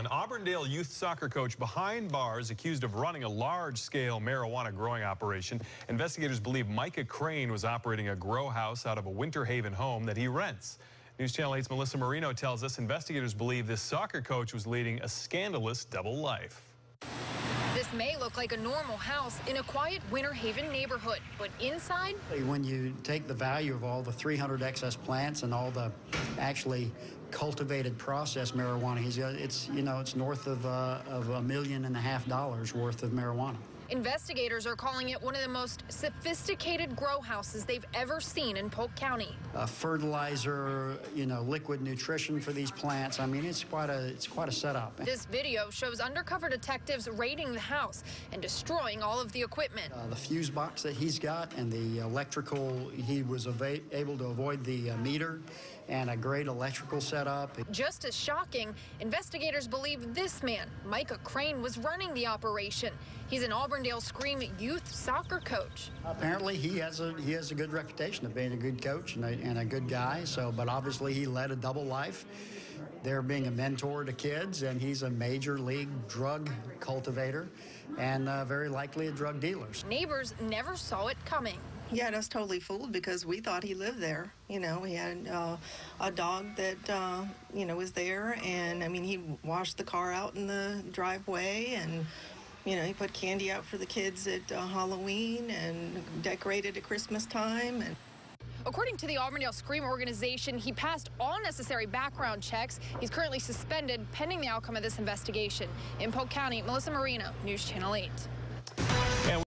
An Auburndale youth soccer coach behind bars accused of running a large-scale marijuana growing operation. Investigators believe Micah Crane was operating a grow house out of a Winter Haven home that he rents. News Channel 8's Melissa Marino tells us investigators believe this soccer coach was leading a scandalous double life. This may look like a normal house in a quiet Winter Haven neighborhood, but inside... When you take the value of all the 300 excess plants and all the actually cultivated processed marijuana, it's, you know, it's north of, uh, of a million and a half dollars worth of marijuana. Investigators are calling it one of the most sophisticated grow houses they've ever seen in Polk County. Uh, fertilizer, you know, liquid nutrition for these plants. I mean, it's quite a it's quite a setup. This video shows undercover detectives raiding the house and destroying all of the equipment. Uh, the fuse box that he's got and the electrical, he was able to avoid the uh, meter and a great electrical setup. Just as shocking, investigators believe this man, Micah Crane, was running the operation. He's an Auburndale Scream youth soccer coach. Apparently, he has a he has a good reputation of being a good coach and a, and a good guy. So, but obviously, he led a double life. There being a mentor to kids, and he's a major league drug cultivator and uh, very likely a drug dealer. Neighbors never saw it coming. He had us totally fooled because we thought he lived there. You know, he had uh, a dog that, uh, you know, was there. And I mean, he washed the car out in the driveway and, you know, he put candy out for the kids at uh, Halloween and decorated at Christmas time. And According to the Auburndale Scream organization, he passed all necessary background checks. He's currently suspended pending the outcome of this investigation. In Polk County, Melissa Marino, News Channel 8.